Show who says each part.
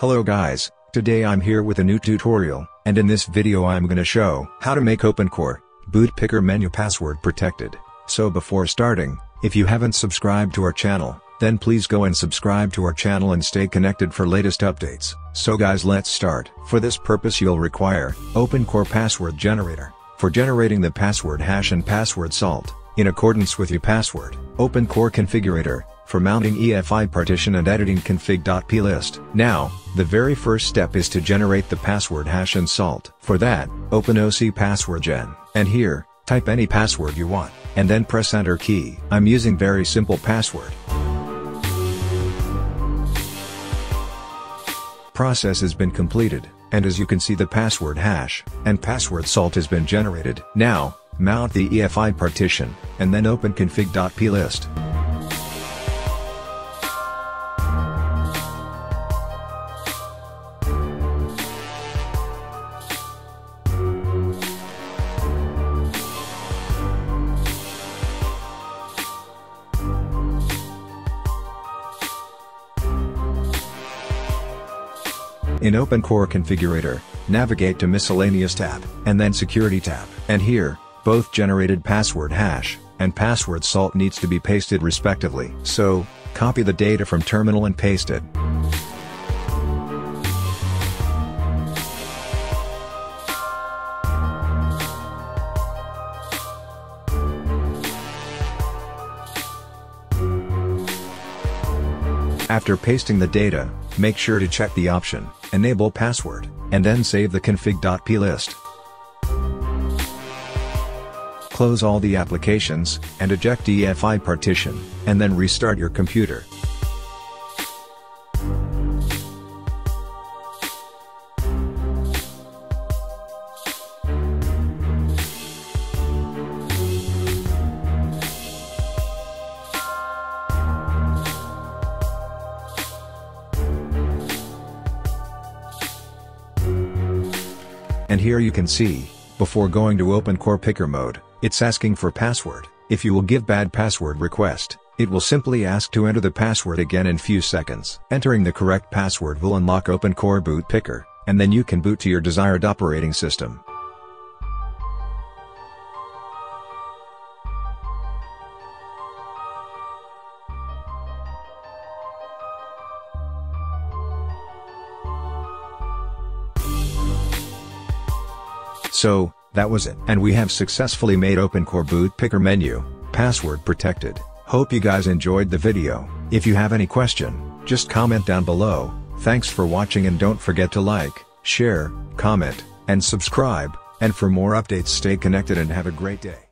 Speaker 1: Hello guys, today I'm here with a new tutorial, and in this video I'm gonna show how to make OpenCore boot picker menu password protected. So before starting, if you haven't subscribed to our channel, then please go and subscribe to our channel and stay connected for latest updates. So guys let's start. For this purpose you'll require OpenCore password generator. For generating the password hash and password salt, in accordance with your password, OpenCore configurator, for mounting EFI partition and editing config.plist. Now, the very first step is to generate the password hash and salt. For that, open OC password gen, and here, type any password you want, and then press enter key. I'm using very simple password. Process has been completed, and as you can see the password hash, and password salt has been generated. Now, mount the EFI partition, and then open config.plist. In OpenCore Configurator, navigate to Miscellaneous tab, and then Security tab. And here, both generated password hash, and password salt needs to be pasted respectively. So, copy the data from terminal and paste it. After pasting the data, make sure to check the option, Enable Password, and then save the config.plist. Close all the applications, and eject EFI partition, and then restart your computer. And here you can see, before going to OpenCore Picker mode, it's asking for password. If you will give bad password request, it will simply ask to enter the password again in few seconds. Entering the correct password will unlock OpenCore Boot Picker, and then you can boot to your desired operating system. So, that was it. And we have successfully made OpenCore Boot Picker menu, password protected. Hope you guys enjoyed the video. If you have any question, just comment down below. Thanks for watching and don't forget to like, share, comment, and subscribe. And for more updates stay connected and have a great day.